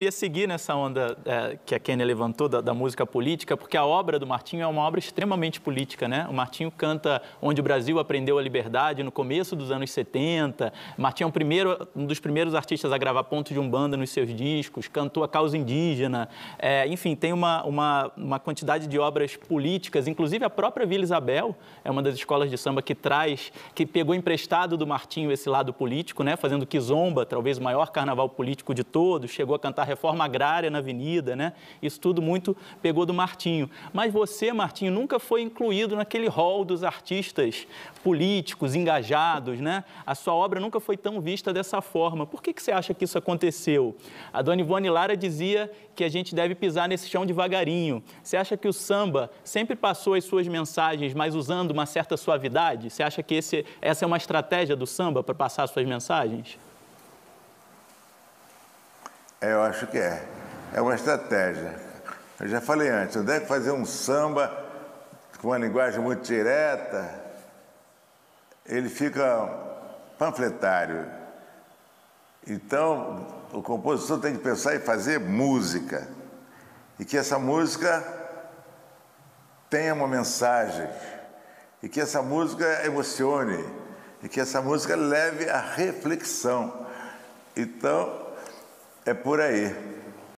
queria seguir nessa onda é, que a Kênia levantou da, da, música política, porque a obra do Martinho é uma obra extremamente política, né? O Martinho canta onde o Brasil aprendeu a liberdade no começo dos anos 70. Martinho é um, primeiro, um dos primeiros artistas a gravar ponto de umbanda nos seus discos, cantou a causa indígena, é, enfim, tem uma, uma, uma quantidade de obras políticas, inclusive a própria Vila Isabel é uma das escolas de samba que traz, que pegou emprestado do Martinho esse lado político, né? Fazendo Kizomba, talvez o maior carnaval político de todos, chegou a cantar reforma agrária na avenida, né? Isso tudo muito pegou do Martinho. Mas você, Martinho, nunca foi incluído naquele hall dos artistas políticos, engajados, né? A sua obra nunca foi tão vista dessa forma. Por que, que você acha que isso aconteceu? A dona Ivone Lara dizia que a gente deve pisar nesse chão devagarinho. Você acha que o samba sempre passou as suas mensagens, mas usando uma certa suavidade? Você acha que esse, essa é uma estratégia do samba para passar as suas mensagens? É, eu acho que é. É uma estratégia. Eu já falei antes, não deve fazer um samba com uma linguagem muito direta, ele fica panfletário. Então, o compositor tem que pensar em fazer música. E que essa música tenha uma mensagem. E que essa música emocione. E que essa música leve à reflexão. Então, é por aí.